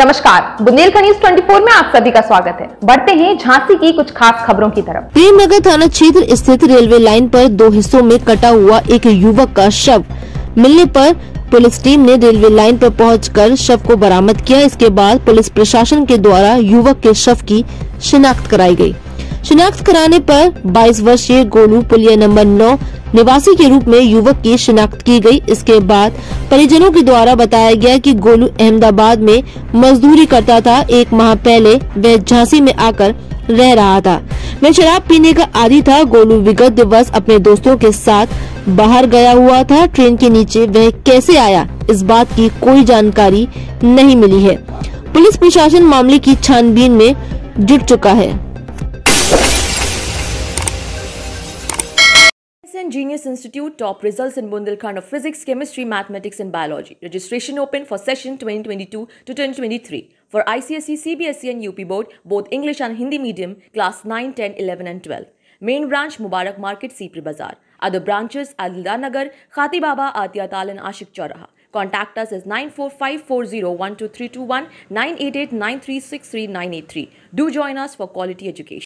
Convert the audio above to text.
नमस्कार। बुंदेलखंड न्यूज़ 24 में आप सभी का स्वागत है। बढ़ते हैं झांसी की कुछ खास खबरों की तरफ़। प्रेमनगर थाना क्षेत्र स्थित रेलवे लाइन पर दो हिस्सों में कटा हुआ एक युवक का शव। मिलने पर पुलिस टीम ने रेलवे लाइन पर पहुंचकर शव को बरामद किया। इसके बाद पुलिस प्रशासन के द्वारा युवक के शव की शिनाख्त कराई गई। शिनाख्त कराने पर 22 वर्षीय गोलू पुलिया नंबर 9 निवासी के रूप में युवक की शिनाख्त की गई। इसके बाद परिजनों के द्वारा बताया गया कि गोलू अहमदाबाद में मजदूरी करता था। एक माह पहले वह झांसी में आकर रह रहा था। वह शराब पीने का आदि था। गोलू विगत दिवस अपने दोस्तों के साथ बाहर गया हुआ था। ट्रेन के नीचे वह कैसे आया, इस बात की कोई जानकारी नहीं मिली है। पुलिस प्रशासन मामले की छानबीन में जुट चुका है। Genius Institute top results in Bundelkhand of Physics, Chemistry, Mathematics and Biology. Registration open for session 2022 to 2023 for ICSE, CBSE and UP Board, both English and Hindi medium, class 9, 10, 11 and 12. Main branch Mubarak Market, Sipri Bazaar. Other branches Adildar Nagar, Khati Baba, Atiatal and Ashik Charaha. Contact us as 94540 988 Do join us for quality education.